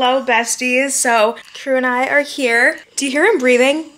Hello, besties. So, Crew and I are here. Do you hear him breathing?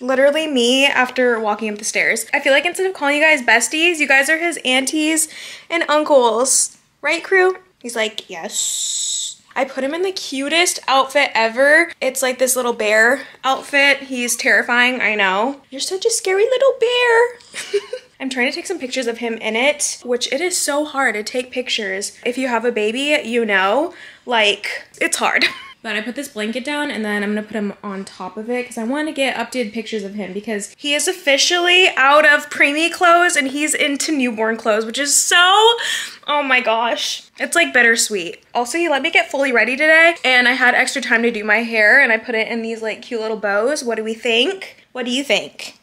Literally me after walking up the stairs. I feel like instead of calling you guys besties, you guys are his aunties and uncles. Right, Crew? He's like, yes. I put him in the cutest outfit ever. It's like this little bear outfit. He's terrifying, I know. You're such a scary little bear. I'm trying to take some pictures of him in it, which it is so hard to take pictures. If you have a baby, you know, like, it's hard. But I put this blanket down and then I'm gonna put him on top of it because I want to get updated pictures of him because he is officially out of preemie clothes and he's into newborn clothes, which is so, oh my gosh. It's like bittersweet. Also, he let me get fully ready today and I had extra time to do my hair and I put it in these like cute little bows. What do we think? What do you think?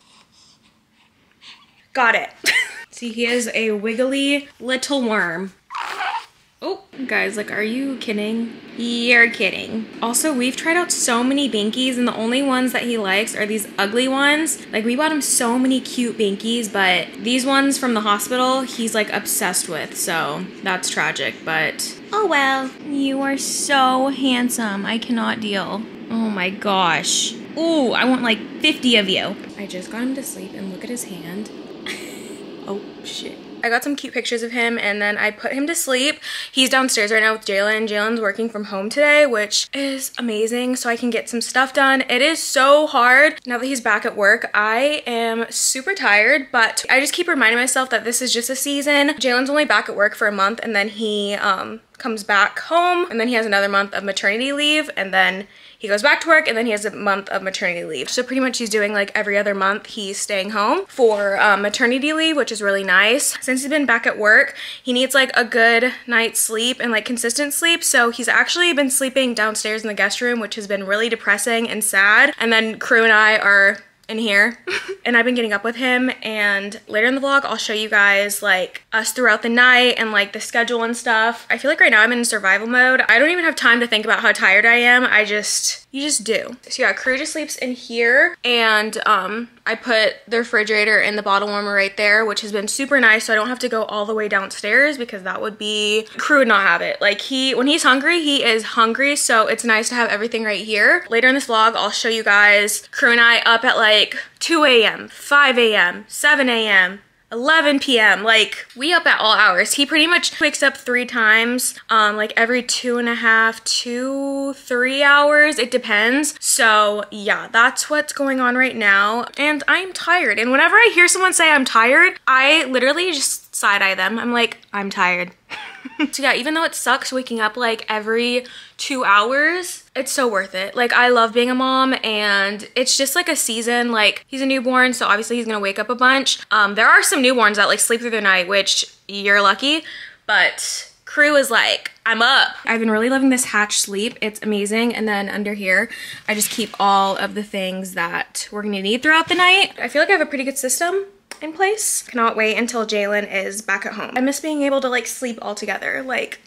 Got it. See, he is a wiggly little worm. Oh, guys, like, are you kidding? You're kidding. Also, we've tried out so many Binkies, and the only ones that he likes are these ugly ones. Like, we bought him so many cute Binkies, but these ones from the hospital, he's, like, obsessed with, so that's tragic, but oh well. You are so handsome. I cannot deal. Oh my gosh. Ooh, I want, like, 50 of you. I just got him to sleep, and look at his hand. Oh, shit. I got some cute pictures of him and then I put him to sleep. He's downstairs right now with Jalen. Jalen's working from home today, which is amazing so I can get some stuff done. It is so hard now that he's back at work. I am super tired, but I just keep reminding myself that this is just a season. Jalen's only back at work for a month and then he um, comes back home and then he has another month of maternity leave and then he goes back to work and then he has a month of maternity leave. So pretty much he's doing like every other month he's staying home for um, maternity leave, which is really nice. Since he's been back at work, he needs like a good night's sleep and like consistent sleep. So he's actually been sleeping downstairs in the guest room, which has been really depressing and sad. And then Crew and I are in here and I've been getting up with him and later in the vlog I'll show you guys like us throughout the night and like the schedule and stuff. I feel like right now I'm in survival mode. I don't even have time to think about how tired I am. I just, you just do. So yeah, Crew just sleeps in here and um, I put the refrigerator and the bottle warmer right there, which has been super nice. So I don't have to go all the way downstairs because that would be, Crew would not have it. Like he, when he's hungry, he is hungry. So it's nice to have everything right here. Later in this vlog, I'll show you guys Crew and I up at like 2 a.m., 5 a.m., 7 a.m., 11 p.m. Like we up at all hours. He pretty much wakes up three times, um, like every two and a half, two, three hours. It depends. So yeah, that's what's going on right now. And I'm tired. And whenever I hear someone say I'm tired, I literally just side eye them. I'm like, I'm tired. so yeah, even though it sucks waking up like every two hours, it's so worth it. Like I love being a mom and it's just like a season. Like he's a newborn, so obviously he's gonna wake up a bunch. Um, there are some newborns that like sleep through the night, which you're lucky, but crew is like, I'm up. I've been really loving this hatch sleep. It's amazing. And then under here, I just keep all of the things that we're gonna need throughout the night. I feel like I have a pretty good system in place. Cannot wait until Jalen is back at home. I miss being able to like sleep all together. Like,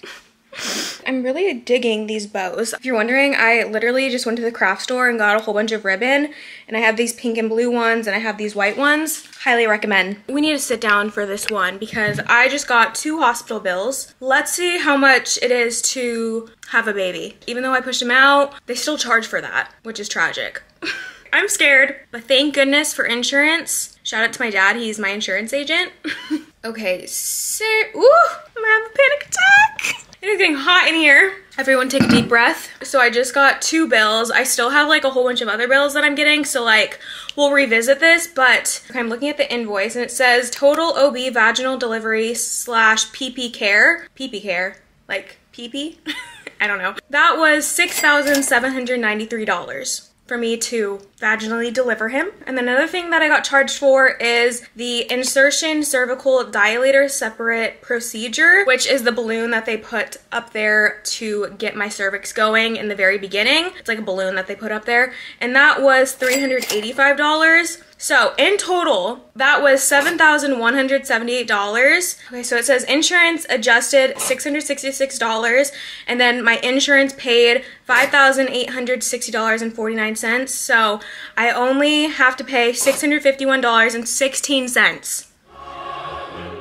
I'm really digging these bows. If you're wondering, I literally just went to the craft store and got a whole bunch of ribbon and I have these pink and blue ones and I have these white ones. Highly recommend. We need to sit down for this one because I just got two hospital bills. Let's see how much it is to have a baby. Even though I pushed him out, they still charge for that, which is tragic. I'm scared, but thank goodness for insurance. Shout out to my dad, he's my insurance agent. okay, so, ooh, I'm have a panic attack. It is getting hot in here. Everyone take a deep breath. So I just got two bills. I still have like a whole bunch of other bills that I'm getting. So like we'll revisit this, but I'm looking at the invoice and it says total OB vaginal delivery slash PP care. PP care, like PP? I don't know. That was $6,793 for me to vaginally deliver him. And then another thing that I got charged for is the insertion cervical dilator separate procedure, which is the balloon that they put up there to get my cervix going in the very beginning. It's like a balloon that they put up there. And that was $385. So in total, that was $7,178. Okay, so it says insurance adjusted $666 and then my insurance paid $5,860.49. So I only have to pay $651.16.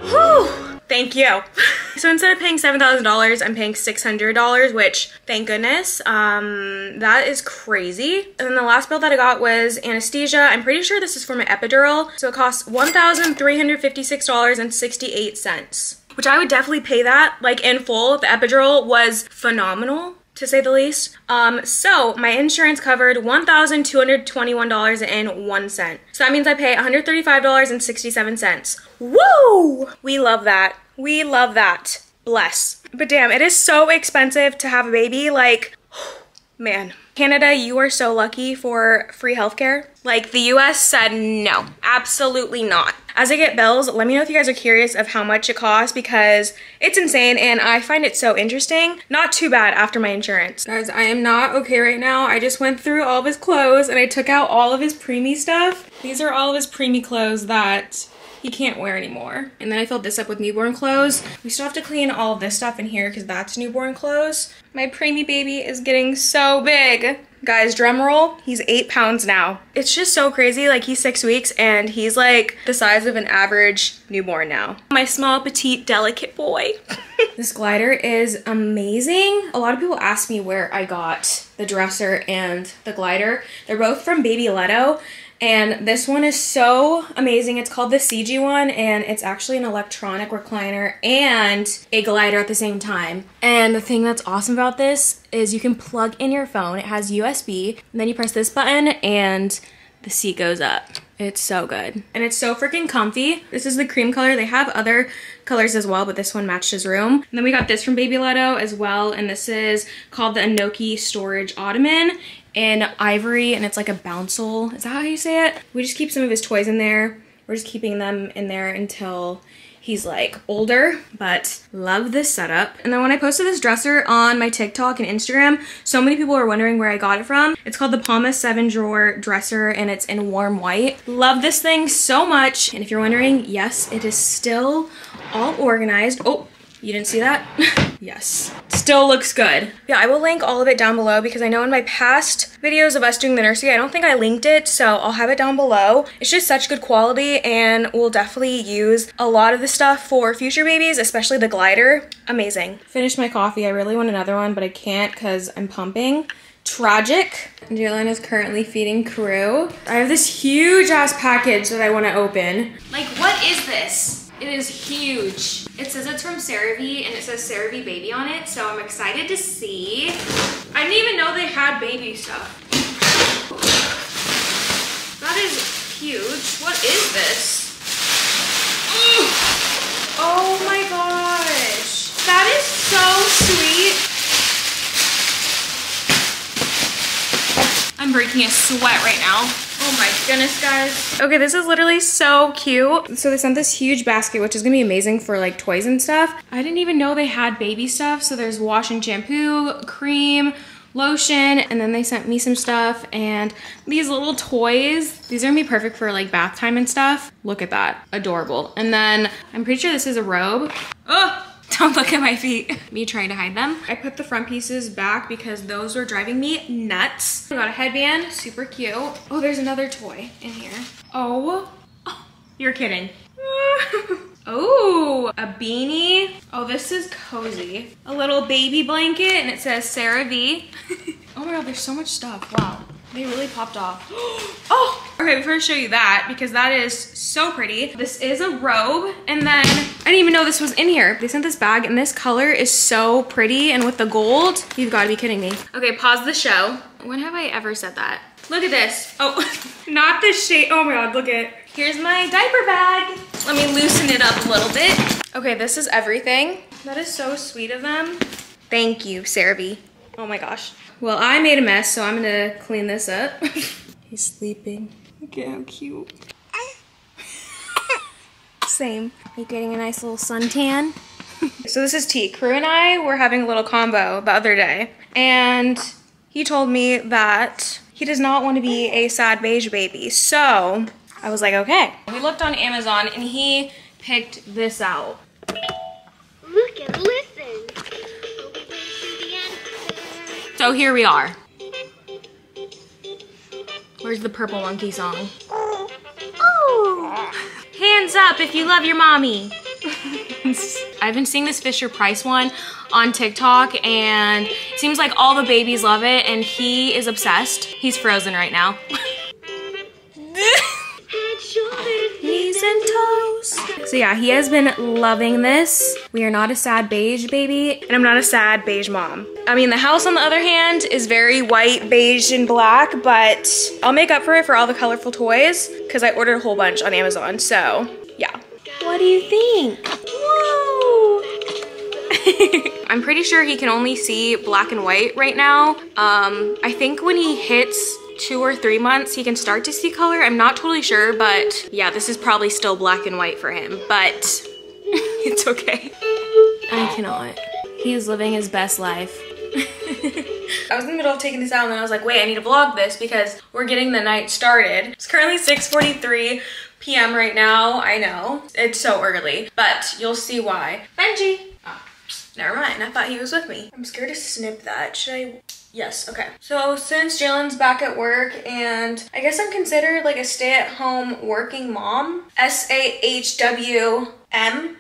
Whew! Thank you. so instead of paying $7,000, I'm paying $600, which thank goodness. Um, that is crazy. And then the last bill that I got was anesthesia. I'm pretty sure this is for my epidural. So it costs $1,356.68 which I would definitely pay that like in full. The epidural was phenomenal to say the least. Um, so my insurance covered $1,221.01. So that means I pay $135.67. Woo! We love that. We love that. Bless. But damn, it is so expensive to have a baby. Like, man. Canada, you are so lucky for free healthcare. Like the US said no, absolutely not. As I get bills, let me know if you guys are curious of how much it costs because it's insane and I find it so interesting. Not too bad after my insurance. Guys, I am not okay right now. I just went through all of his clothes and I took out all of his preemie stuff. These are all of his preemie clothes that he can't wear anymore. And then I filled this up with newborn clothes. We still have to clean all this stuff in here because that's newborn clothes. My preemie baby is getting so big. Guys, drum roll, he's eight pounds now. It's just so crazy, like he's six weeks and he's like the size of an average newborn now. My small, petite, delicate boy. this glider is amazing. A lot of people ask me where I got the dresser and the glider. They're both from Baby Letto and this one is so amazing. It's called the Sigi one and it's actually an electronic recliner and a glider at the same time. And the thing that's awesome about this is you can plug in your phone. It has USB and then you press this button and the seat goes up. It's so good. And it's so freaking comfy. This is the cream color. They have other colors as well, but this one matched his room. And then we got this from Baby Letto as well. And this is called the Enoki Storage Ottoman in ivory and it's like a bouncel. Is that how you say it? We just keep some of his toys in there. We're just keeping them in there until he's like older, but love this setup. And then when I posted this dresser on my TikTok and Instagram, so many people were wondering where I got it from. It's called the Palma 7 drawer dresser and it's in warm white. Love this thing so much. And if you're wondering, yes, it is still all organized. Oh, you didn't see that? yes. Still looks good. Yeah, I will link all of it down below because I know in my past videos of us doing the nursery, I don't think I linked it, so I'll have it down below. It's just such good quality and we'll definitely use a lot of the stuff for future babies, especially the glider. Amazing. Finished my coffee. I really want another one, but I can't because I'm pumping tragic. Jalen is currently feeding Crew. I have this huge ass package that I want to open. Like, what is this? It is huge. It says it's from CeraVe and it says CeraVe Baby on it, so I'm excited to see. I didn't even know they had baby stuff. That is huge. What is this? Oh my gosh. That is so sweet. I'm breaking a sweat right now. Oh my goodness, guys. Okay, this is literally so cute. So they sent this huge basket, which is gonna be amazing for like toys and stuff. I didn't even know they had baby stuff. So there's wash and shampoo, cream, lotion, and then they sent me some stuff and these little toys. These are gonna be perfect for like bath time and stuff. Look at that, adorable. And then I'm pretty sure this is a robe. Oh, don't look at my feet. me trying to hide them. I put the front pieces back because those were driving me nuts. I got a headband, super cute. Oh, there's another toy in here. Oh, oh you're kidding. Oh, a beanie. Oh, this is cozy. A little baby blanket and it says CeraVe oh my God, there's so much stuff. Wow. They really popped off. oh, okay, before I show you that, because that is so pretty. This is a robe, and then I didn't even know this was in here. They sent this bag, and this color is so pretty, and with the gold, you've gotta be kidding me. Okay, pause the show. When have I ever said that? Look at this. Oh, not the shade. Oh my God, look at, here's my diaper bag. Let me loosen it up a little bit. Okay, this is everything. That is so sweet of them. Thank you, CeraVe. Oh my gosh. Well, I made a mess, so I'm gonna clean this up. He's sleeping. Look at how cute. Same. You getting a nice little suntan? so this is T. Crew and I were having a little combo the other day, and he told me that he does not want to be a sad beige baby. So I was like, okay. We looked on Amazon and he picked this out. Look and listen. So here we are. Where's the purple monkey song? Oh. Hands up if you love your mommy. I've been seeing this Fisher Price one on TikTok and it seems like all the babies love it and he is obsessed. He's frozen right now. So yeah, he has been loving this. We are not a sad beige baby and I'm not a sad beige mom. I mean, the house on the other hand is very white, beige, and black, but I'll make up for it for all the colorful toys because I ordered a whole bunch on Amazon, so yeah. What do you think? I'm pretty sure he can only see black and white right now. Um, I think when he hits two or three months, he can start to see color. I'm not totally sure, but yeah, this is probably still black and white for him, but it's okay. I cannot. He is living his best life. I was in the middle of taking this out and then I was like, wait, I need to vlog this because we're getting the night started. It's currently 6.43 p.m. right now. I know, it's so early, but you'll see why. Benji! Oh, never mind, I thought he was with me. I'm scared to snip that. Should I? Yes, okay. So since Jalen's back at work and I guess I'm considered like a stay-at-home working mom, S-A-H-W-M,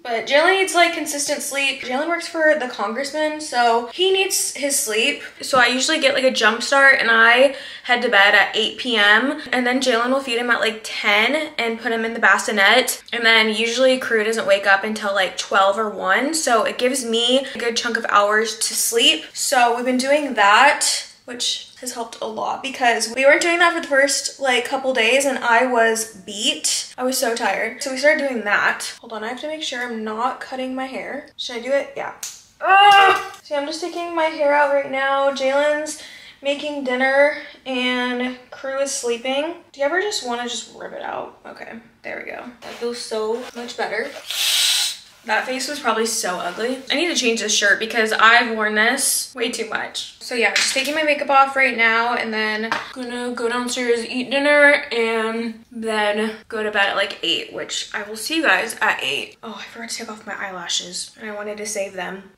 but Jalen needs like consistent sleep. Jalen works for the congressman, so he needs his sleep. So I usually get like a jump start and I head to bed at 8 p.m. And then Jalen will feed him at like 10 and put him in the bassinet. And then usually crew doesn't wake up until like 12 or 1. So it gives me a good chunk of hours to sleep. So we've been doing that which has helped a lot because we weren't doing that for the first like couple days and I was beat. I was so tired. So we started doing that. Hold on, I have to make sure I'm not cutting my hair. Should I do it? Yeah. Ah! See, I'm just taking my hair out right now. Jalen's making dinner and crew is sleeping. Do you ever just want to just rip it out? Okay, there we go. That feels so much better. That face was probably so ugly. I need to change this shirt because I've worn this way too much. So yeah, just taking my makeup off right now and then gonna go downstairs, eat dinner, and then go to bed at like 8, which I will see you guys at 8. Oh, I forgot to take off my eyelashes and I wanted to save them.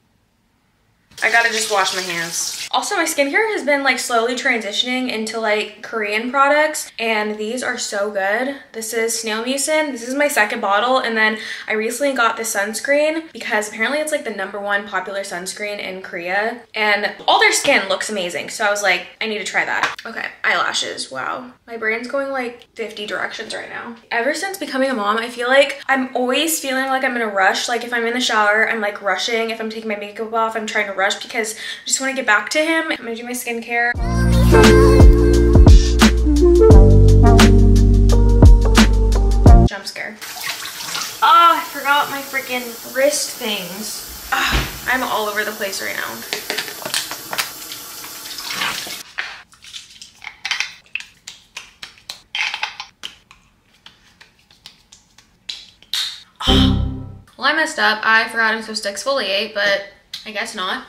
I gotta just wash my hands. Also, my skincare has been like slowly transitioning into like Korean products and these are so good. This is Snail Mucin. This is my second bottle and then I recently got the sunscreen because apparently it's like the number one popular sunscreen in Korea and all their skin looks amazing. So I was like, I need to try that. Okay, eyelashes. Wow. My brain's going like 50 directions right now. Ever since becoming a mom, I feel like I'm always feeling like I'm in a rush. Like if I'm in the shower, I'm like rushing. If I'm taking my makeup off, I'm trying to rush because I just want to get back to him. I'm gonna do my skincare. Jump scare. Oh, I forgot my freaking wrist things. Ah, I'm all over the place right now. Well, I messed up. I forgot I'm supposed to exfoliate, but I guess not.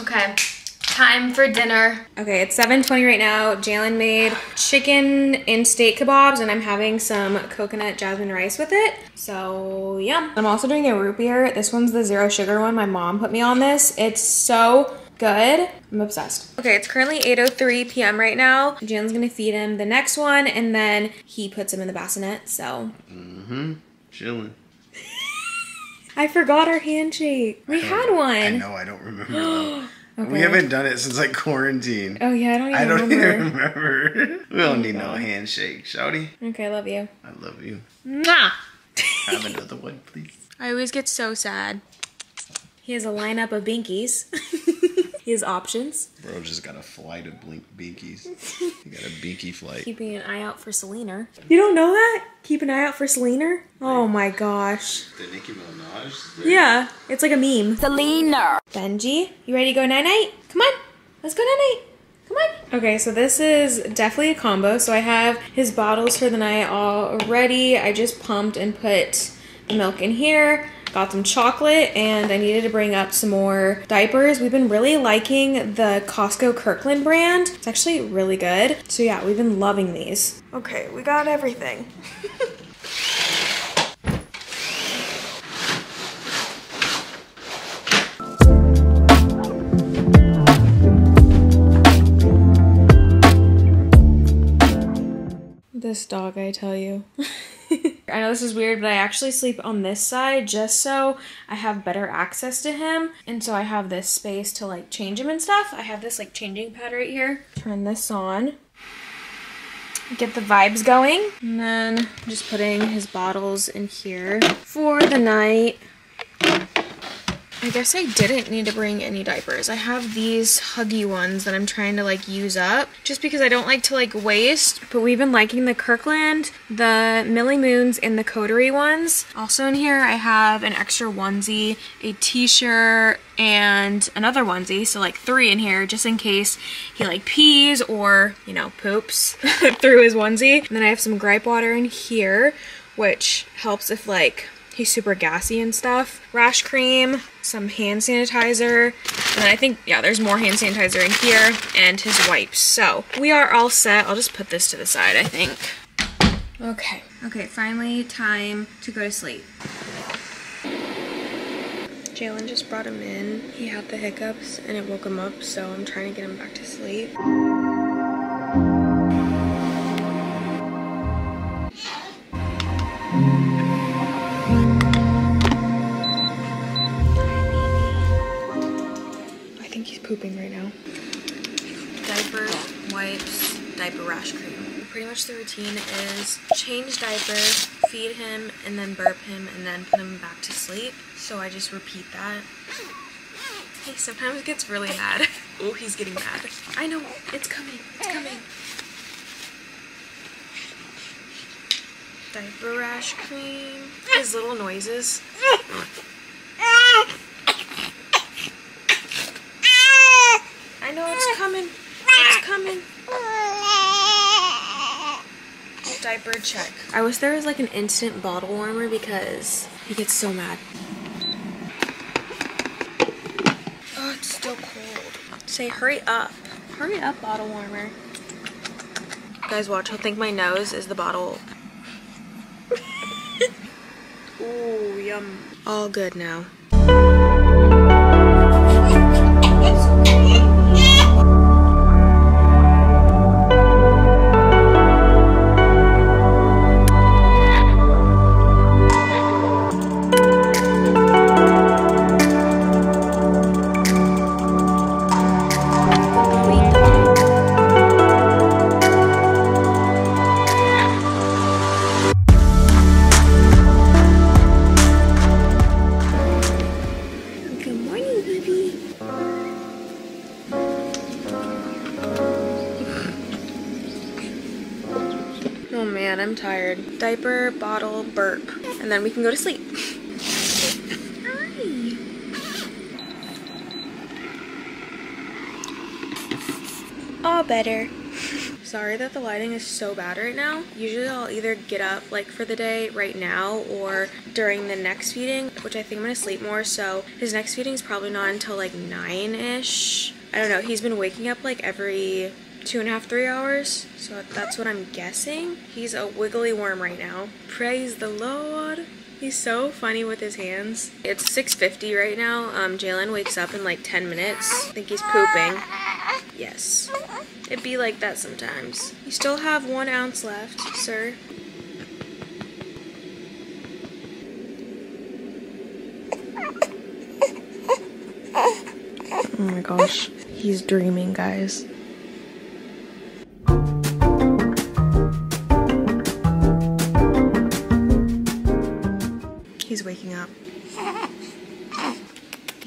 Okay, time for dinner. Okay, it's 7.20 right now. Jalen made chicken and steak kebabs and I'm having some coconut jasmine rice with it. So yeah. I'm also doing a root beer. This one's the zero sugar one. My mom put me on this. It's so good. I'm obsessed. Okay, it's currently 8.03 p.m. right now. Jalen's gonna feed him the next one and then he puts him in the bassinet, so. Mm-hmm. Chilling. I forgot our handshake. We had one. I know, I don't remember. Okay. We haven't done it since like quarantine. Oh yeah, I don't even I don't remember. even remember. we don't need no handshake, Shouty. Okay, I love you. I love you. Mwah! Have another one, please. I always get so sad. He has a lineup of binkies. He has options. Bro just got a flight of blink binkies. He got a binky flight. Keeping an eye out for Selena. You don't know that? Keep an eye out for Selena? Oh my gosh. The Nicki Minaj. Yeah, it's like a meme. Selena. Benji, you ready to go night night? Come on, let's go night night. Come on. Okay, so this is definitely a combo. So I have his bottles for the night all ready. I just pumped and put the milk in here. Got some chocolate and I needed to bring up some more diapers. We've been really liking the Costco Kirkland brand. It's actually really good. So yeah, we've been loving these. Okay, we got everything. This dog, I tell you. I know this is weird, but I actually sleep on this side just so I have better access to him. And so I have this space to like change him and stuff. I have this like changing pad right here. Turn this on. Get the vibes going. And then just putting his bottles in here for the night. I guess I didn't need to bring any diapers. I have these huggy ones that I'm trying to like use up just because I don't like to like waste. But we've been liking the Kirkland, the Millie Moons, and the Coterie ones. Also in here I have an extra onesie, a t-shirt, and another onesie. So like three in here just in case he like pees or, you know, poops through his onesie. And then I have some gripe water in here which helps if like he's super gassy and stuff. Rash cream, some hand sanitizer, and I think, yeah, there's more hand sanitizer in here, and his wipes. So, we are all set. I'll just put this to the side, I think. Okay. Okay, finally time to go to sleep. Jalen just brought him in. He had the hiccups and it woke him up, so I'm trying to get him back to sleep. Pooping right now. Diaper, wipes, diaper rash cream. Pretty much the routine is change diaper, feed him, and then burp him, and then put him back to sleep. So I just repeat that. He sometimes gets really mad. oh, he's getting mad. I know, it's coming, it's coming. Diaper rash cream. His little noises. I know it's coming. It's coming. Diaper check. I wish there was like an instant bottle warmer because he gets so mad. Oh, it's still cold. Say hurry up. Hurry up, bottle warmer. Guys, watch. He'll think my nose is the bottle. Ooh, yum. All good now. And then we can go to sleep. Hi. All better. Sorry that the lighting is so bad right now. Usually I'll either get up like for the day right now or during the next feeding, which I think I'm gonna sleep more. So his next feeding is probably not until like nine-ish. I don't know, he's been waking up like every two and a half, three hours. So that's what I'm guessing. He's a wiggly worm right now. Praise the Lord. He's so funny with his hands. It's 6.50 right now. Um, Jalen wakes up in like 10 minutes. I think he's pooping. Yes. It'd be like that sometimes. You still have one ounce left, sir. Oh my gosh. He's dreaming, guys.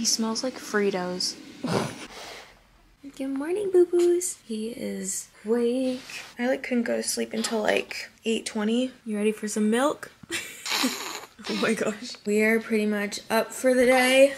He smells like Fritos. Good morning, boo boos. He is awake. I like couldn't go to sleep until like 8:20. You ready for some milk? oh my gosh. We are pretty much up for the day.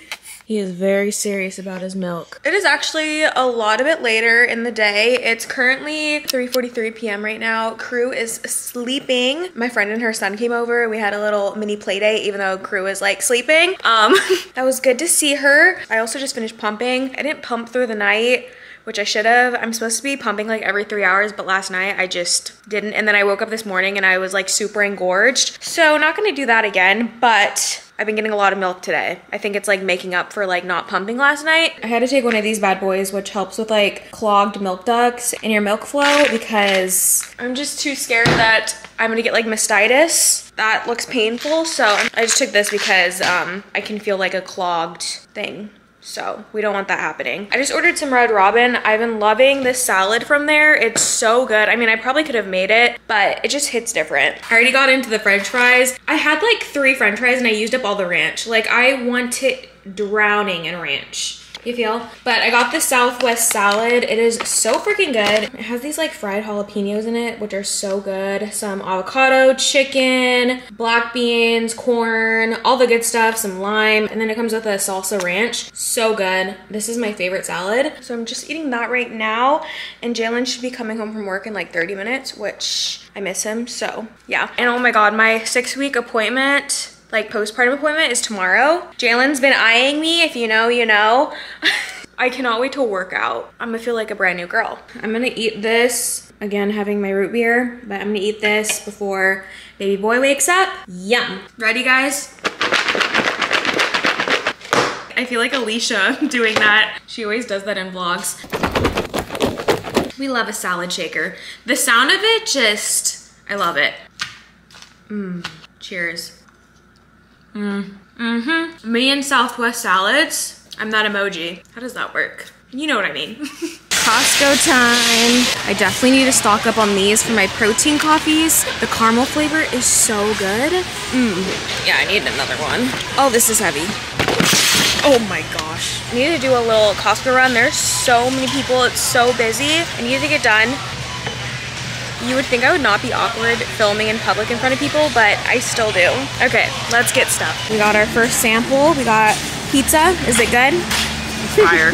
He is very serious about his milk. It is actually a lot of it later in the day. It's currently 3.43 p.m. right now. Crew is sleeping. My friend and her son came over. We had a little mini play date even though Crew is like sleeping. Um, that was good to see her. I also just finished pumping. I didn't pump through the night which I should have. I'm supposed to be pumping like every three hours, but last night I just didn't. And then I woke up this morning and I was like super engorged. So not gonna do that again, but I've been getting a lot of milk today. I think it's like making up for like not pumping last night. I had to take one of these bad boys, which helps with like clogged milk ducts in your milk flow because I'm just too scared that I'm gonna get like mastitis. That looks painful. So I just took this because um, I can feel like a clogged thing. So we don't want that happening. I just ordered some Red Robin. I've been loving this salad from there. It's so good. I mean, I probably could have made it, but it just hits different. I already got into the french fries. I had like three french fries and I used up all the ranch. Like I want it drowning in ranch you feel? But I got the Southwest salad. It is so freaking good. It has these like fried jalapenos in it, which are so good. Some avocado, chicken, black beans, corn, all the good stuff, some lime, and then it comes with a salsa ranch. So good. This is my favorite salad. So I'm just eating that right now, and Jalen should be coming home from work in like 30 minutes, which I miss him, so yeah. And oh my God, my six week appointment like postpartum appointment is tomorrow. Jalen's been eyeing me. If you know, you know. I cannot wait to work out. I'm gonna feel like a brand new girl. I'm gonna eat this, again, having my root beer, but I'm gonna eat this before baby boy wakes up. Yum. Ready, guys? I feel like Alicia doing that. She always does that in vlogs. We love a salad shaker. The sound of it just, I love it. Mmm, cheers. Mm. Mm-hmm. Me and Southwest salads. I'm that emoji. How does that work? You know what I mean. Costco time. I definitely need to stock up on these for my protein coffees. The caramel flavor is so good. Mmm. Yeah, I need another one. Oh, this is heavy. Oh my gosh. I need to do a little Costco run. There's so many people. It's so busy. I need to get done. You would think I would not be awkward filming in public in front of people, but I still do. Okay, let's get stuff. We got our first sample. We got pizza. Is it good? Fire.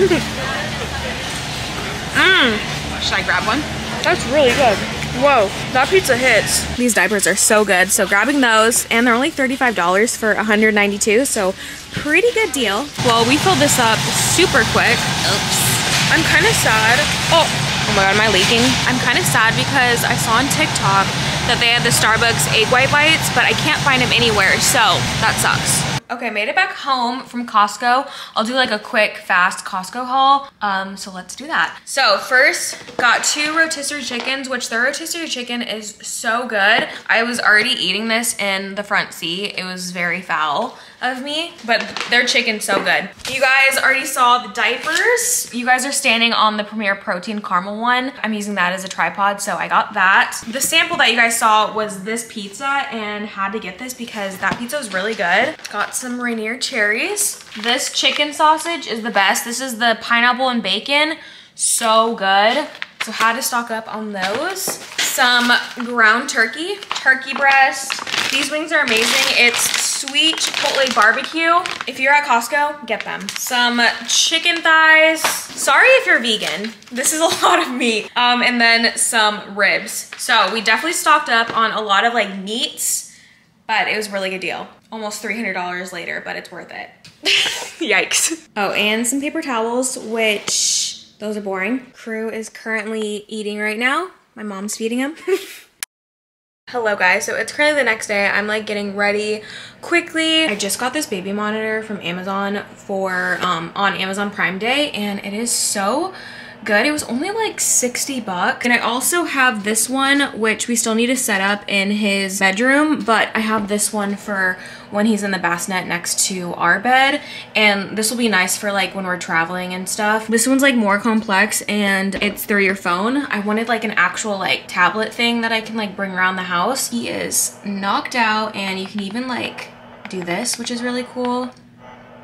Mmm. Should I grab one? That's really good. Whoa, that pizza hits. These diapers are so good. So grabbing those, and they're only $35 for 192 so pretty good deal. Well, we filled this up super quick. Oops. I'm kind of sad. Oh, Oh my god, am I leaking? I'm kind of sad because I saw on TikTok that they had the Starbucks egg white bites, but I can't find them anywhere, so that sucks. Okay, made it back home from Costco. I'll do like a quick, fast Costco haul. Um, so let's do that. So first, got two rotisserie chickens, which the rotisserie chicken is so good. I was already eating this in the front seat. It was very foul of me, but their chicken's so good. You guys already saw the diapers. You guys are standing on the Premier Protein Caramel one. I'm using that as a tripod, so I got that. The sample that you guys saw was this pizza and had to get this because that pizza was really good. Got some Rainier cherries. This chicken sausage is the best. This is the pineapple and bacon. So good. So had to stock up on those. Some ground turkey, turkey breast. These wings are amazing. It's sweet chipotle barbecue. If you're at Costco, get them. Some chicken thighs. Sorry if you're vegan. This is a lot of meat. Um, and then some ribs. So we definitely stocked up on a lot of like meats, but it was really good deal. Almost $300 later, but it's worth it. Yikes. Oh, and some paper towels, which those are boring. Crew is currently eating right now. My mom's feeding him. Hello guys, so it's currently the next day. I'm like getting ready quickly. I just got this baby monitor from Amazon for um, on Amazon Prime Day and it is so good. It was only like 60 bucks. And I also have this one, which we still need to set up in his bedroom, but I have this one for when he's in the bassinet next to our bed. And this will be nice for like when we're traveling and stuff. This one's like more complex and it's through your phone. I wanted like an actual like tablet thing that I can like bring around the house. He is knocked out and you can even like do this, which is really cool.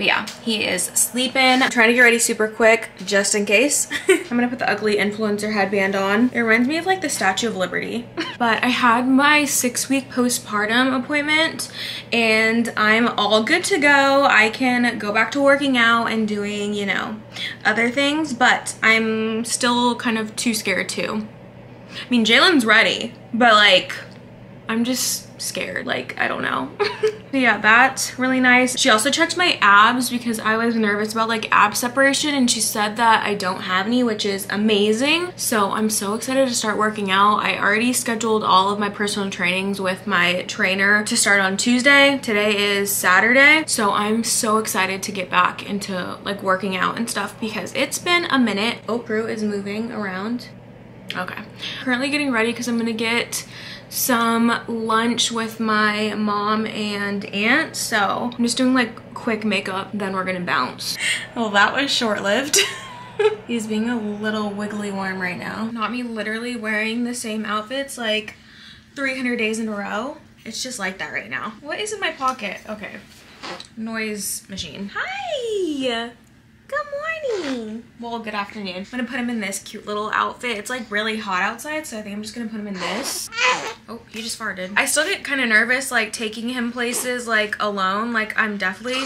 But yeah, he is sleeping. I'm trying to get ready super quick, just in case. I'm gonna put the ugly influencer headband on. It reminds me of like the Statue of Liberty. but I had my six week postpartum appointment and I'm all good to go. I can go back to working out and doing, you know, other things, but I'm still kind of too scared too. I mean, Jalen's ready, but like, I'm just scared. Like, I don't know. yeah, that's really nice. She also checked my abs because I was nervous about like ab separation and she said that I don't have any, which is amazing. So I'm so excited to start working out. I already scheduled all of my personal trainings with my trainer to start on Tuesday. Today is Saturday. So I'm so excited to get back into like working out and stuff because it's been a minute. Oprah is moving around. Okay. Currently getting ready because I'm gonna get some lunch with my mom and aunt. So I'm just doing like quick makeup, then we're gonna bounce. Well, that was short-lived. He's being a little wiggly worm right now. Not me literally wearing the same outfits like 300 days in a row. It's just like that right now. What is in my pocket? Okay. Noise machine. Hi! Good morning. Well, good afternoon. I'm gonna put him in this cute little outfit. It's like really hot outside, so I think I'm just gonna put him in this. Oh, he just farted. I still get kind of nervous like taking him places like alone. Like I'm definitely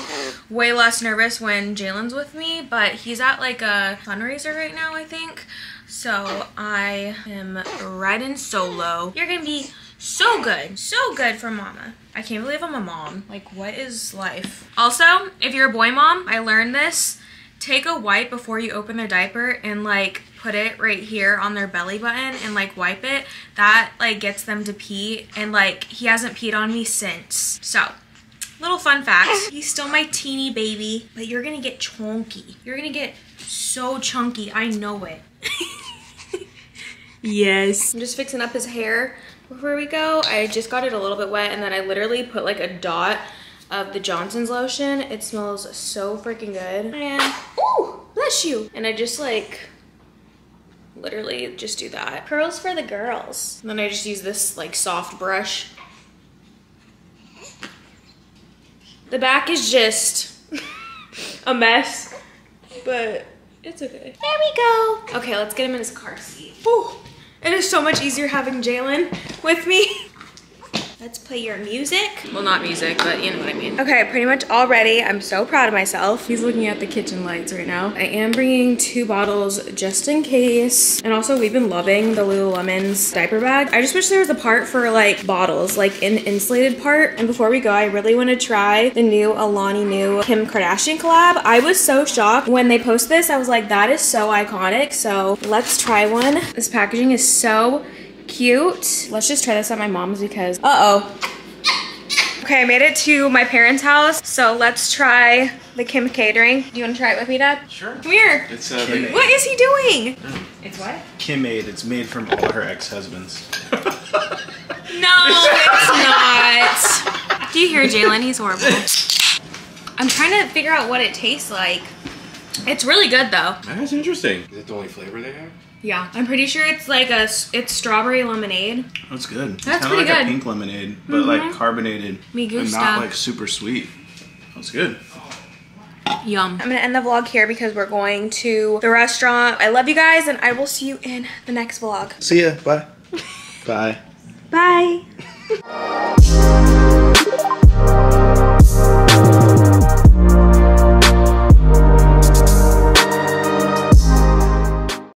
way less nervous when Jalen's with me, but he's at like a fundraiser right now, I think. So I am riding solo. You're gonna be so good, so good for mama. I can't believe I'm a mom. Like what is life? Also, if you're a boy mom, I learned this take a wipe before you open their diaper and like put it right here on their belly button and like wipe it. That like gets them to pee and like he hasn't peed on me since. So little fun fact he's still my teeny baby but you're gonna get chunky you're gonna get so chunky i know it. Yes. I'm just fixing up his hair before we go. I just got it a little bit wet and then i literally put like a dot of the Johnson's lotion. It smells so freaking good. And, ooh, bless you. And I just like, literally just do that. Curls for the girls. And then I just use this like soft brush. The back is just a mess, but it's okay. There we go. Okay, let's get him in his car seat. Ooh, it is so much easier having Jalen with me. Let's play your music. Well, not music, but you know what I mean. Okay, pretty much all ready. I'm so proud of myself. He's looking at the kitchen lights right now. I am bringing two bottles just in case. And also, we've been loving the Lululemon's diaper bag. I just wish there was a part for like bottles, like an insulated part. And before we go, I really want to try the new Alani Nu Kim Kardashian collab. I was so shocked when they posted this. I was like, that is so iconic. So let's try one. This packaging is so cute. Let's just try this at my mom's because, uh-oh. Okay, I made it to my parents' house, so let's try the Kim catering. Do you want to try it with me, Dad? Sure. Come here. It's uh, Kim What is he doing? It's what? Kim made. It's made from all her ex-husbands. No, it's not. Do you hear Jalen? He's horrible. I'm trying to figure out what it tastes like. It's really good though. That's interesting. Is it the only flavor they have? Yeah, I'm pretty sure it's like a it's strawberry lemonade. That's good. That's it's pretty like good. a pink lemonade, but like mm-hmm. carbonated Me and not like super sweet. That's good. Yum. I'm gonna end the vlog here because we're going to the restaurant. I love you guys and I will see you in the next vlog. See ya. Bye. Bye. Bye.